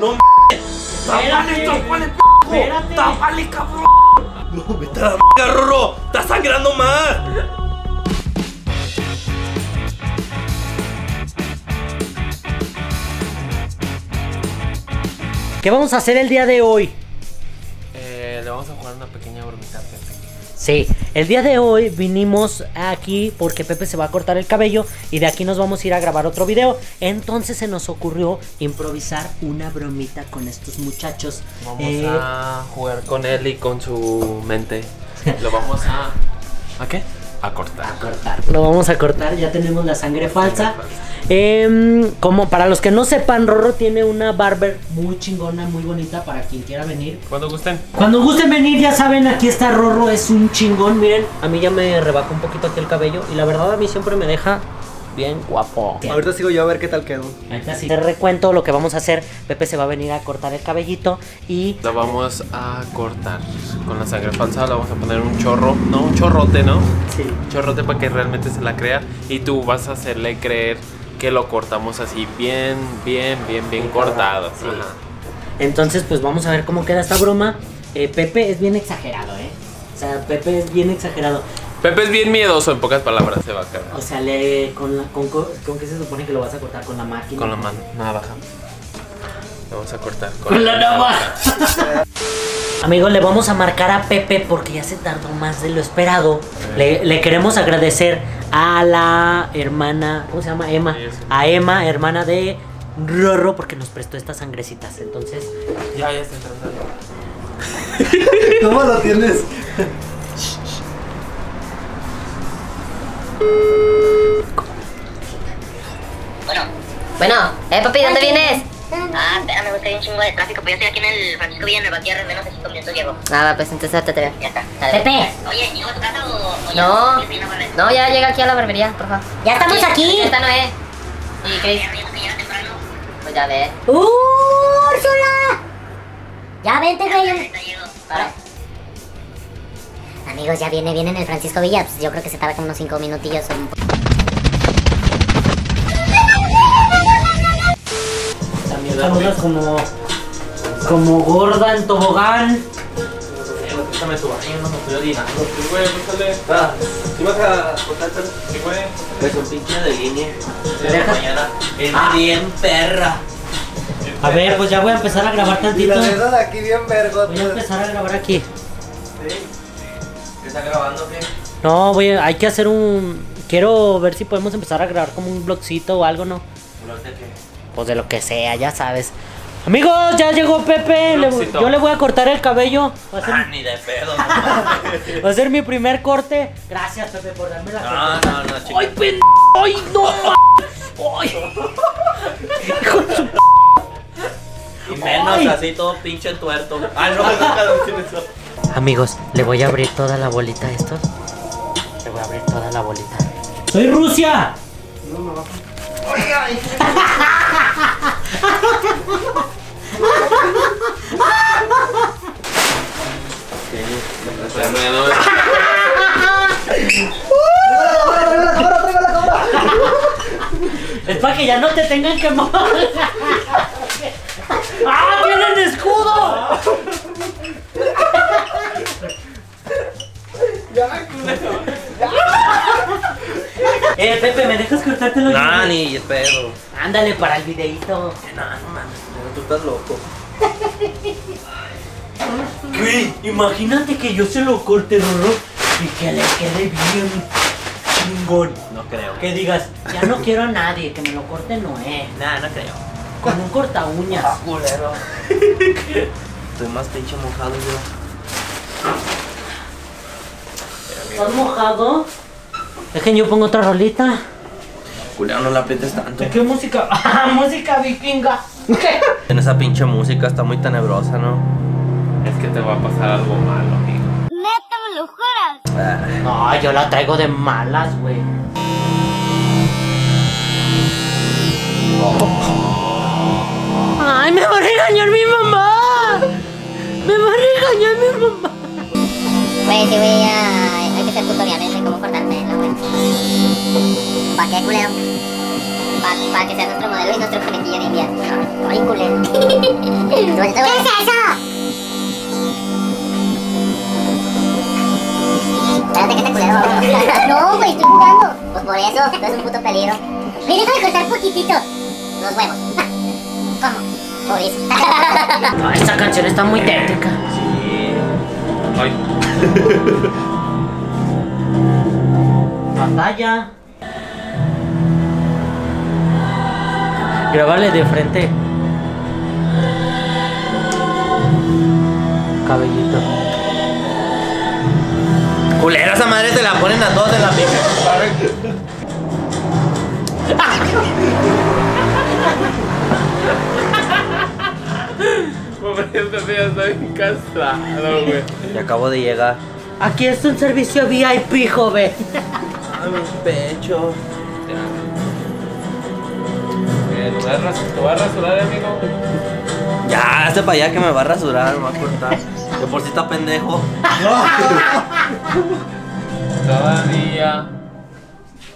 No ¡Tápale, tápale, p***! ¡Tápale, cabrón! No, vete a la m***, Rorro. ¡Está sangrando más! ¿Qué vamos a hacer el día de hoy? Eh, le vamos a jugar una pequeña bromita a Pepe. Sí, el día de hoy vinimos aquí porque Pepe se va a cortar el cabello y de aquí nos vamos a ir a grabar otro video. Entonces se nos ocurrió improvisar una bromita con estos muchachos. Vamos Eh, a jugar con él y con su mente. Lo vamos a. ¿A qué? A cortar. a cortar. Lo vamos a cortar, ya tenemos la sangre falsa. Em, como para los que no sepan, Rorro tiene una barber muy chingona, muy bonita para quien quiera venir. Cuando gusten. Cuando gusten venir, ya saben, aquí está Rorro, es un chingón. Miren, a mí ya me rebajó un poquito aquí el cabello y la verdad a mí siempre me deja bien guapo. Ahorita sigo yo a ver qué tal quedó. Ahorita sí. Te recuento lo que vamos a hacer. Pepe se va a venir a cortar el cabellito y La vamos a cortar con la sangre falsa. Le vamos a poner un chorro. No, un chorrote, ¿no? sí. Un chorrote para que realmente se la crea. Y tú vas a hacerle creer que lo cortamos así bien, bien, bien, bien cortado. Sí. Ajá. Entonces, pues vamos a ver cómo queda esta broma. Eh, Pepe es bien exagerado, ¿eh? O sea, Pepe es bien exagerado. Pepe es bien miedoso, en pocas palabras se va a cagar. O sea, le con, la, con, co- ¿con qué se supone que lo vas a cortar? ¿Con la máquina? Con la mano, navaja. Lo vamos a cortar Con la navaja. Amigos, le vamos a marcar a Pepe porque ya se tardó más de lo esperado. Le, le queremos agradecer a la hermana, ¿cómo se llama? Emma. A Emma, hermana de Rorro, porque nos prestó estas sangrecitas. Entonces, Ya, ya está entrando. ¿Cómo lo tienes? Bueno, eh, papi, ¿dónde vienes? ah, espérame, güey, hay un chingo de tráfico, pues yo estoy aquí en el Francisco Villa, en el Batierre, en menos de 5 minutos llego. Ah, va, pues entonces ahorita te veo. Ya está. Dale. Pepe. Oye, ¿llego a tu casa o? No, Sí, sí, no, ya llega aquí a la barbería, por favor. Ya estamos aquí. Esta no es. Pues ya ves. ¡Úrsula! Ya vente, güey. Vale. Amigos, ya viene, viene en el Francisco Villa. Pues yo creo que se tarda como unos 5 minutillos. o un po- saludas como, como gorda en tobogán. Quítame tu baño, no me estoy orinando. Sí, güey. Ah, ¿sí vas a cortar el pelo? Sí, güey. Es un pinche de línea. ¿Me dejas? Es Ah. bien perra. A ver, pues ya voy a empezar a grabar Y tantito. la verdad aquí bien vergota. Voy a empezar a grabar aquí. Sí. ¿Qué está grabando qué? No, voy a- hay que hacer un... Quiero ver si podemos empezar a grabar como un blogcito o algo, ¿no? ¿Blog de qué? Pues de lo que sea, ya sabes. Amigos, ya llegó Pepe. Le- yo le voy a cortar el cabello. Va a, ser, Ah, ni de pedo. no va a ser mi primer corte. Gracias, Pepe, por darme la No, no, no, chico. ¡Ay, pen... ¡Ay, no! ¡Ay! Hijo de su p- Y menos Ay. así todo pinche tuerto. Ah, no, nunca lo eso. Amigos, le voy a abrir toda la bolita a estos. Le voy a abrir toda la bolita. ¡Soy Rusia! Es para que ya no te tengan que mover. Eh, Pepe, ¿me dejas cortártelo? No, ni de pedo. Ándale para el videito. No, no mames. Tú estás loco. ¿Qué? Imagínate que yo se lo corte, Rorro, y que le quede bien chingón. No creo. Que digas, ya no quiero a nadie, que me lo corte Noé. Nah, no creo. Con un corta uñas. culero. Estoy más pinche mojado yo. ¿Estás mojado? Dejen, yo pongo otra rolita. Culero, no la aprietes tanto. ¿De qué música? ¡Ah, música vikinga! En esa pinche música está muy tenebrosa, ¿no? Es que te va a pasar algo malo, amigo. Ah, No, yo la traigo de malas, güey. ¡Ay, me va a regañar mi mamá! ¡Me va a regañar mi mamá! Güey, sí, ¿Para qué, culero? para que sea nuestro modelo y nuestro conejillo de India. Ay, culero. ¿Qué es eso? Espérate que te culero. no, güey, estoy jugando. Pues por eso, no es un puto peligro. Me deja de cortar poquitito. Los huevos. ¿Cómo? Por eso. Esta canción está muy tétrica. Sí. Ay. Batalla. Grábale de frente. Cabellito. Culera, esa madre se la ponen a todos en la pica. Pobre Pepe ya está bien cansado, güey. Y acabo de llegar. Aquí es un servicio VIP, joven. A mi pecho. ¿Te vas a te rasurar, amigo? Ya, hazte para allá que me va a rasurar, me va a cortar. De por si está pendejo. Todavía.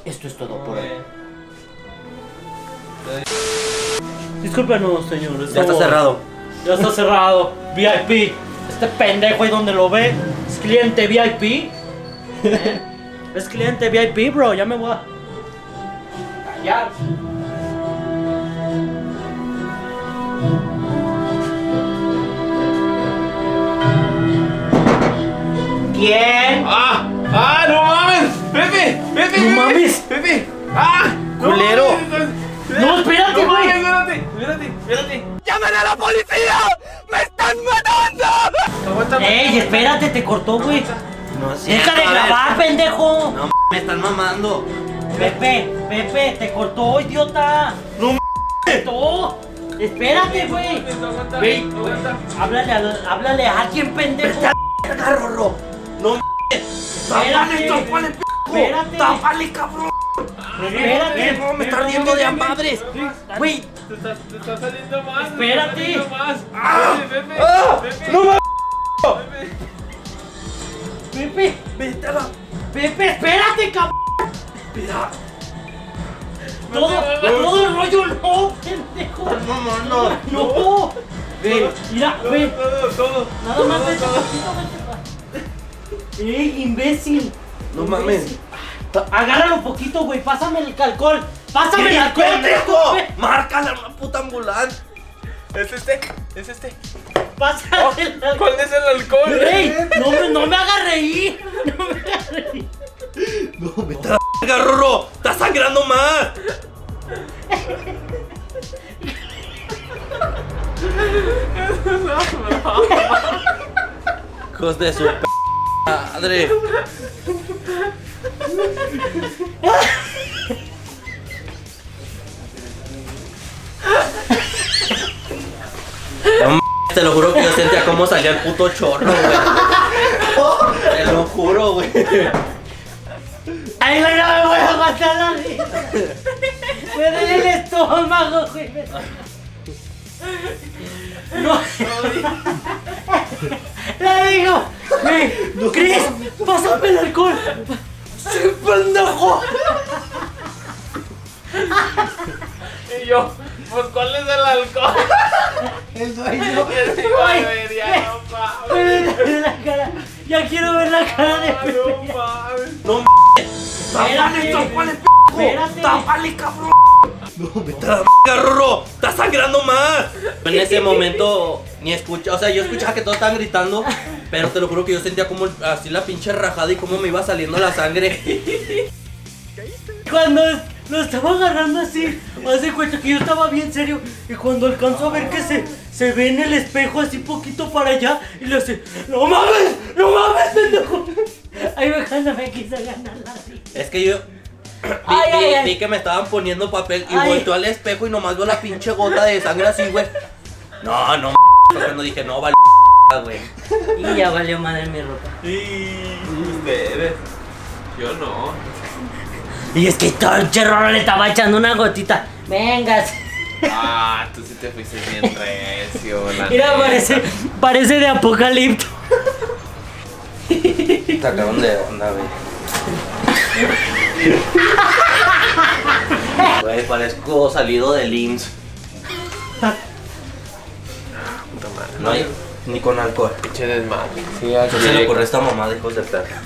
Esto es todo por hoy. Discúlpenos, señores. Ya está cerrado. Ya está cerrado. VIP. Este pendejo ahí donde lo ve. Es cliente VIP. ¿Eh? Es cliente VIP, bro. Ya me voy a. callar. ¡Ah! ¡Ah! ¡No mames! ¡Pepe! ¡Pepe! ¡No mames! ¡Pepe! ¡Ah! ¡No Culero. No, espérate, güey. espérate, espérate, espérate. ¡Llamen a la policía! ¡Me están matando! ¡Ey, espérate! Te cortó, güey. No es ¡Deja de a grabar, pendejo! No, me están mamando. Pepe, Pepe, te cortó, idiota. No m- cortó. Espérate, güey. Háblale a, háblale a alguien, pendejo. Verga, Rorro. No Espérate. tápale, p***. Espérate. Tápale, cabrón. Espérate. No, me está ardiendo de a madres. Güey. Te está, te está saliendo más. Espérate. Te está saliendo más. Ah. Pepe. Ah. Pepe. No mames. Pepe. Vete a la. Pepe, espérate, cabrón. Mira. Todo, todo el rollo no, pendejo. No, no, no. No. Ve, mira, ve. todo, todo. Nada más Todo, vete todo. poquito, vete. Ey, imbécil. No mames. Agárralo un poquito, güey. Pásame el alcohol. Pásame el ¡Qué alcohol. pendejo! Márcale a una puta ambulancia. Es este, es este. Pásame el alcohol. ¿Cuál es el alcohol? ¡Ey! No me, no me hagas reír. No me hagas reír. No, vete a la verga, Rorro. Está sangrando más. Hijos de su p madre. Te lo juro que yo sentía cómo salía el puto chorro, güey. Te lo juro, güey. Ay, güey, no me voy a aguantar la risa. Me duele el estómago, güey. No. La digo. Güey, Chris, pásame el alcohol. ¡Sí, pendejo! Y yo, pues ¿cuál es el alcohol? El dueño. A ver, ya no mames. La cara. Ya quiero ver la cara de Ah, Pepe. No mames. No m- ¡Tápale, tápale, p***! Espérate. ¡Tápale, cabrón! No, vete a la verga, Rorro. ¡Está sangrando más! En ese momento ni escuché, o sea, yo escuchaba que todos estaban gritando, pero te lo juro que yo sentía como así la pinche rajada y cómo me iba saliendo la sangre. Cuando lo estaba agarrando así, hace cuenta que yo estaba bien serio. Y cuando alcanzo a ver que se, se ve en el espejo así poquito para allá, y le hace, ¡No mames! ¡No mames, pendejo! Ahí me me quiso ganar la. Es que yo vi, Ay, vi- ay, ay. vi que me estaban poniendo papel y volteó al espejo y nomás veo la pinche gota de sangre así, güey. No, no, cuando dije, no, vale, güey. Y ya valió madre mi ropa. Sí, ustedes. Yo no. Y es que todo el cherro le estaba echando una gotita. Venga. Ah, tú sí te fuiste bien recio, la Mira, neta. parece, parece de apocalipto. Sacaron de onda, güey. Güey, parezco salido del IMSS. Puta madre. No hay ni con alcohol. Pinche desmadre. Sí, ¿Qué así se le ocurre a esta mamá de hijos de perra?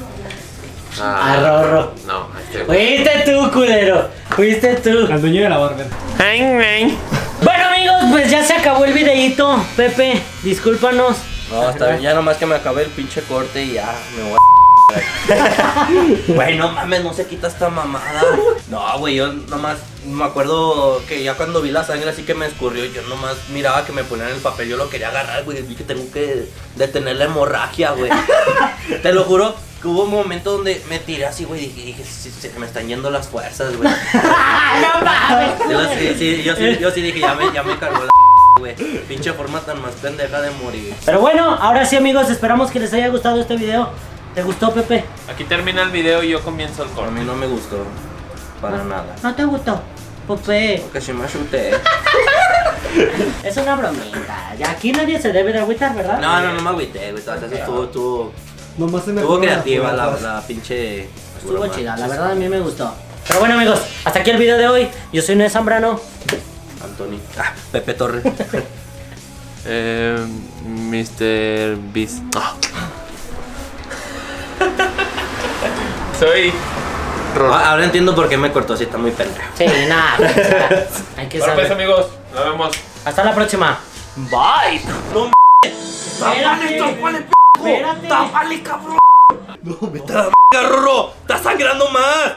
Ah, A Rorro. No, a este. Fuiste tú, culero. Fuiste tú. Al dueño de la barber. Ay, ay. Bueno, amigos, pues ya se acabó el videito. Pepe, discúlpanos. No, está bien, ya nomás que me acabe el pinche corte y ya me voy a. Güey, no mames, no se quita esta mamada. No, güey, yo nomás me acuerdo que ya cuando vi la sangre así que me escurrió, yo nomás miraba que me ponían el papel, yo lo quería agarrar, güey, vi que tengo que detener la hemorragia, güey. Te lo juro que hubo un momento donde me tiré así, güey, y dije, dije, "Sí, se me están yendo las fuerzas, güey. no mames. Yo sí, yo sí, yo sí dije, ya me, ya me cargó la güey. Pinche forma tan más pendeja de morir. Pero bueno, ahora sí, amigos, esperamos que les haya gustado este video. ¿Te gustó, Pepe? Aquí termina el video y yo comienzo el A corte. mí no me gustó. Para nada. ¿No te gustó? Pepe, Porque si me asusté. es una bromita. Ya aquí nadie se debe de agüitar, ¿verdad? No, no, no me agüité, güey. Entonces estuvo, estuvo, Nomás se me estuvo creativa la, la pinche. Estuvo broma. chida, la verdad a mí me gustó. Pero bueno, amigos, hasta aquí el video de hoy. Yo soy Noé Zambrano. Anthony. Ah, Pepe Torres. Eh, Mr. Beast. Soy. Ah, ahora entiendo por qué me cortó si está muy pendejo. Sí, nada. sea, hay que Bueno, pues saber. amigos, nos vemos. Hasta la próxima. Bye. No Espérate. tápale, Espérate. tápale, cabrón. No, vete a la m***, Rorro. Está sangrando más.